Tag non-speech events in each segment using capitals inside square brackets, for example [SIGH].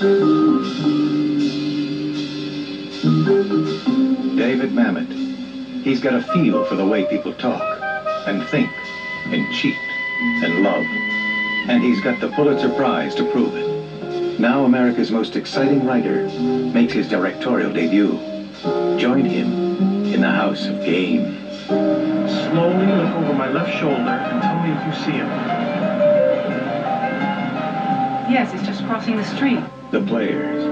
David Mamet. He's got a feel for the way people talk and think and cheat and love. And he's got the Pulitzer Prize to prove it. Now America's most exciting writer makes his directorial debut. Join him in the House of Game. Slowly look over my left shoulder and tell me if you see him. Yes, he's just crossing the street. The Players.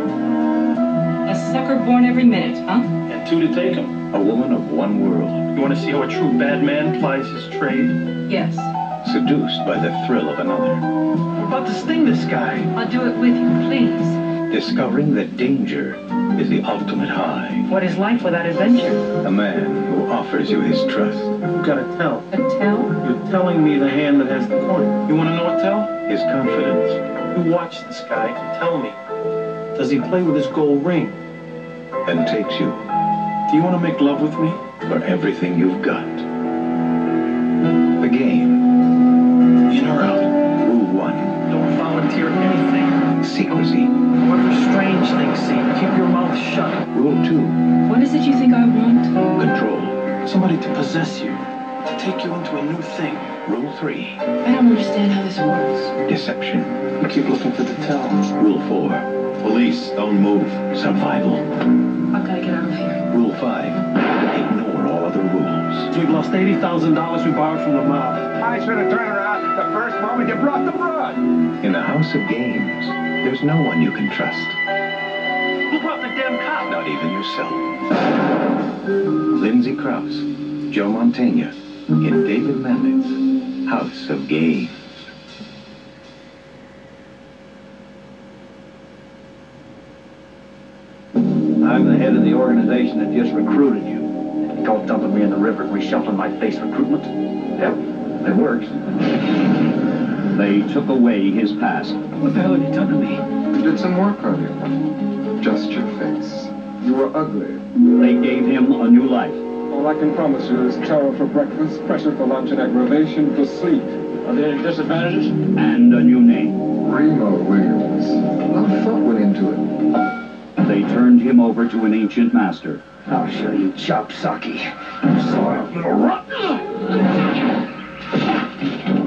A sucker born every minute, huh? And two to take him. A woman of one world. You want to see how a true bad man plies his trade? Yes. Seduced by the thrill of another. We're about to sting this guy. I'll do it with you, please. Discovering that danger is the ultimate high. What is life without adventure? A man who offers you his trust. You gotta tell. A tell? You're telling me the hand that has the coin. You want to know what tell? His confidence. You watch this guy and tell me. Does he play with his gold ring? And takes you Do you want to make love with me? for everything you've got. Keep your shut. Rule two. What is it you think I want? Control. Somebody to possess you, to take you into a new thing. Rule three. I don't understand how this works. Deception. You keep looking for the tell. Rule four. Police don't move. Survival. I've got to get out of here. Rule five. Ignore all other rules. We've lost $80,000 we borrowed from the mob. I should have turned around the first moment you brought the broad. In the House of Games, there's no one you can trust. Who brought the damn cop? Not even yourself. Lindsay Crouse, Joe Mantegna, in David Mamet's House of Games. I'm the head of the organization that just recruited you. You call dumping me in the river and reshuffling my face recruitment? Yep, it works. They took away his past. What the hell have you done to me? We did some work on you. Just your face. You were ugly. They gave him a new life. All I can promise you is terror for breakfast, pressure for lunch, and aggravation for sleep. Are there any disadvantages? And a new name. Remo Williams. A lot of thought went into it. They turned him over to an ancient master. I'll show you chop sake. Soiled little rot.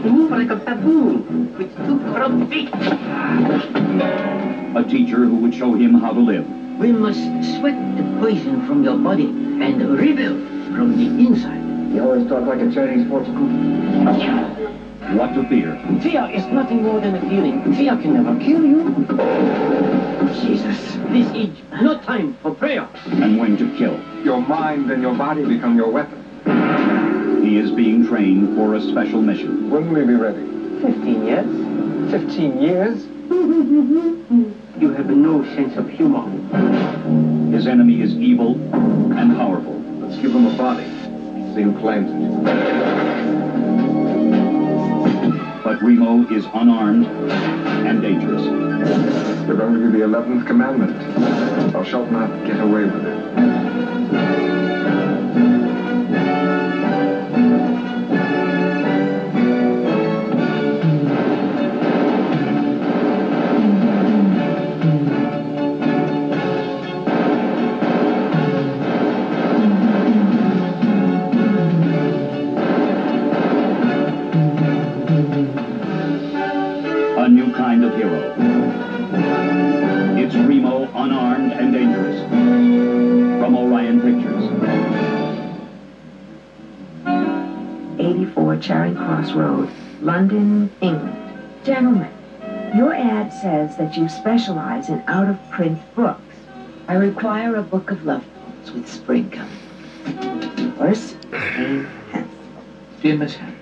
Move like a baboon with two front feet. A teacher who would show him how to live. We must sweat the poison from your body and rebuild from the inside. You always talk like a Chinese fortune cookie. What to fear. Fear is nothing more than a feeling. Fear can never kill you. Jesus, this is no time for prayer. And when to kill. Your mind and your body become your weapon. He is being trained for a special mission. When will he be ready? Fifteen years. Fifteen years? You have no sense of humor. His enemy is evil and powerful. Let's give him a body. See who claims it. But Remo is unarmed and dangerous. You're going to be the eleventh commandment. Thou shalt not get away with it. Charing Cross Road, London, England. Gentlemen, your ad says that you specialize in out-of-print books. I require a book of love poems with spring coming. Yours. Dear Miss Hanff,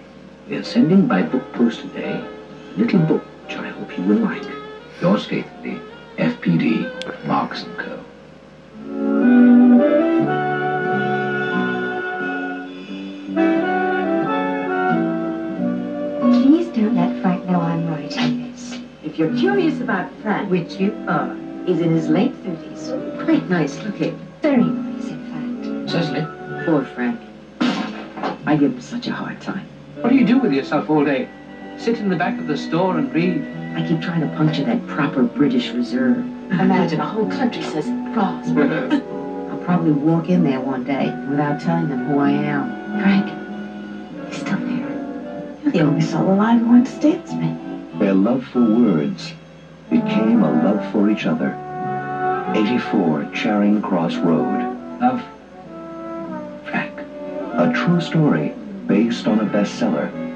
we are sending by book post today a little book which I hope you will like. Yours faithfully, FPD, Marks & Co. you're curious about Frank, which you are, he's in his late 30s. Quite nice looking. Very nice, in fact. Cecily, Poor Frank. I give him such a hard time. what do you do with yourself all day? Sit in the back of the store and read. I keep trying to puncture that proper British reserve. Imagine a whole country says Frost. [LAUGHS] I'll probably walk in there one day without telling them who I am. Frank, he's still there. You're the only soul alive who understands me. Their love for words became a love for each other. 84 Charing Cross Road. Love, Frank. A true story based on a bestseller